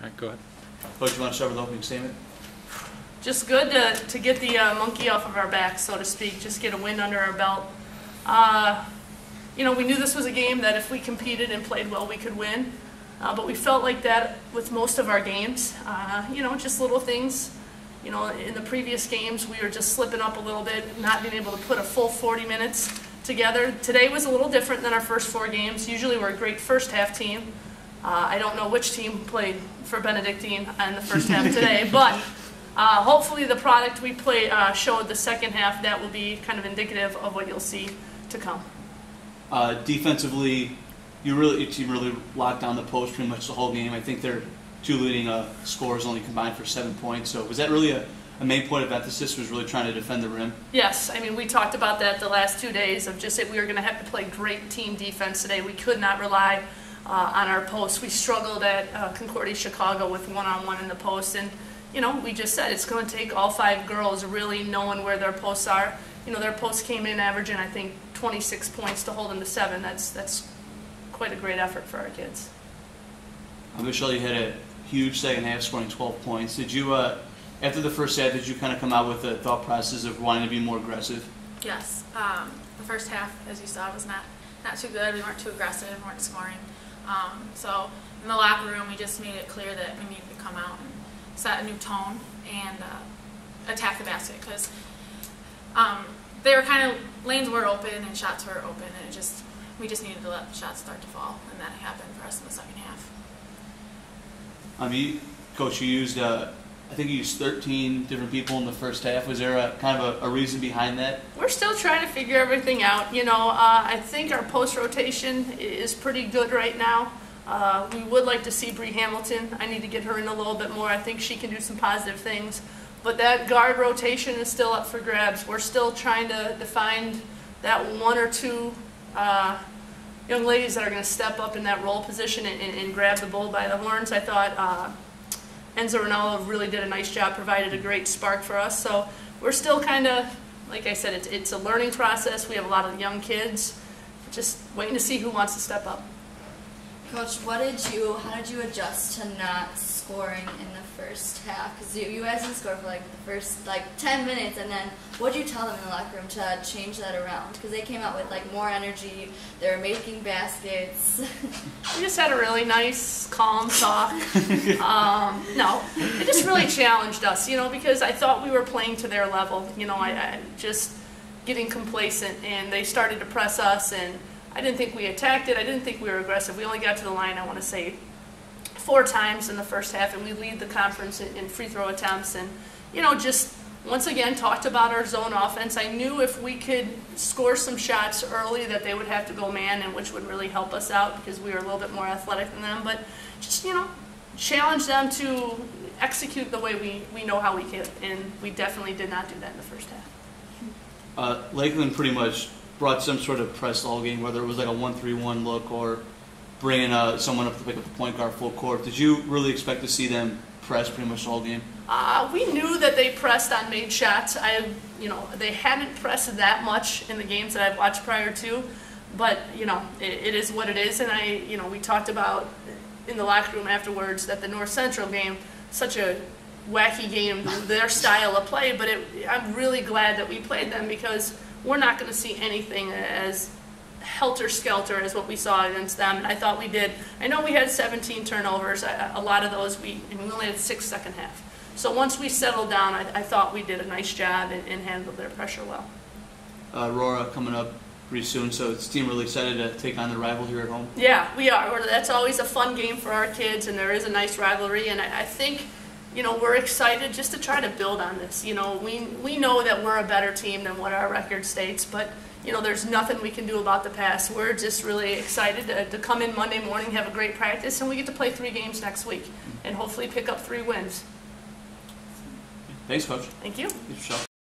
All right, go ahead. Coach, you want to start with opening statement? just good to, to get the uh, monkey off of our back, so to speak, just get a win under our belt. Uh, you know, we knew this was a game that if we competed and played well, we could win. Uh, but we felt like that with most of our games. Uh, you know, just little things. You know, in the previous games, we were just slipping up a little bit, not being able to put a full 40 minutes together. Today was a little different than our first four games. Usually we're a great first half team. Uh, I don't know which team played for Benedictine in the first half today, but uh, hopefully the product we play uh, showed the second half that will be kind of indicative of what you'll see to come. Uh, defensively, you really your team really locked down the post pretty much the whole game. I think their two leading uh, scores only combined for seven points. So was that really a, a main point of emphasis? Was really trying to defend the rim? Yes, I mean we talked about that the last two days of just that we were going to have to play great team defense today. We could not rely uh, on our posts. We struggled at uh, Concordia Chicago with one-on-one in the post, and you know we just said it's going to take all five girls really knowing where their posts are. You know their posts came in averaging I think 26 points to hold them to seven. That's that's quite a great effort for our kids. Uh, Michelle, you had a huge second half, scoring 12 points. Did you, uh, after the first half, did you kind of come out with the thought process of wanting to be more aggressive? Yes. Um, the first half, as you saw, was not, not too good. We weren't too aggressive, We weren't scoring. Um, so in the locker room, we just made it clear that we needed to come out and set a new tone and uh, attack the basket because um, they were kind of lanes were open and shots were open, and it just we just needed to let shots start to fall, and that happened for us in the second half. Um, you, Coach, you used, uh, I think you used 13 different people in the first half. Was there a kind of a, a reason behind that? We're still trying to figure everything out. You know, uh, I think our post rotation is pretty good right now. Uh, we would like to see Bree Hamilton. I need to get her in a little bit more. I think she can do some positive things. But that guard rotation is still up for grabs. We're still trying to, to find that one or two uh, young ladies that are going to step up in that role position and, and, and grab the bull by the horns. I thought uh, Enzo Ronaldo really did a nice job, provided a great spark for us. So we're still kind of, like I said, it's, it's a learning process. We have a lot of young kids. Just waiting to see who wants to step up. Coach, what did you, how did you adjust to not scoring in the first half? Because you, you guys didn't score for like the first like 10 minutes, and then what did you tell them in the locker room to change that around? Because they came out with like more energy, they were making baskets. We just had a really nice, calm talk. Um, no, it just really challenged us, you know, because I thought we were playing to their level. You know, I, I just getting complacent, and they started to press us, and I didn't think we attacked it. I didn't think we were aggressive. We only got to the line, I want to say, four times in the first half, and we lead the conference in, free throw attempts. And, you know, just once again talked about our zone offense. I knew if we could score some shots early that they would have to go man, and which would really help us out because we were a little bit more athletic than them. But just, you know, challenge them to execute the way we, we know how we can, and we definitely did not do that in the first half. Uh, Lakeland pretty much brought some sort of press all game, whether it was like a one-three-one look or bringing uh, someone up to pick up the point guard full court. Did you really expect to see them press pretty much all game? Uh, we knew that they pressed on made shots. I, you know, they hadn't pressed that much in the games that I've watched prior to, but you know, it, it is what it is. And I, you know, we talked about in the locker room afterwards that the North Central game, such a wacky game, their style of play. But it, I'm really glad that we played them because we're not going to see anything as helter skelter as what we saw against them. And I thought we did. I know we had 17 turnovers. I, a lot of those we, and we only had six second half. So once we settled down, I, I thought we did a nice job and, and handled their pressure well. Uh, Aurora coming up pretty soon, so the team really excited to take on the rival here at home? Yeah, we are. That's always a fun game for our kids, and there is a nice rivalry. And I, I think, you know, we're excited just to try to build on this. You know, we we know that we're a better team than what our record states, but you know, there's nothing we can do about the past. We're just really excited to, to come in Monday morning, have a great practice, and we get to play three games next week, and hopefully pick up three wins. Thanks, Coach. Thank you. Thanks, Michelle.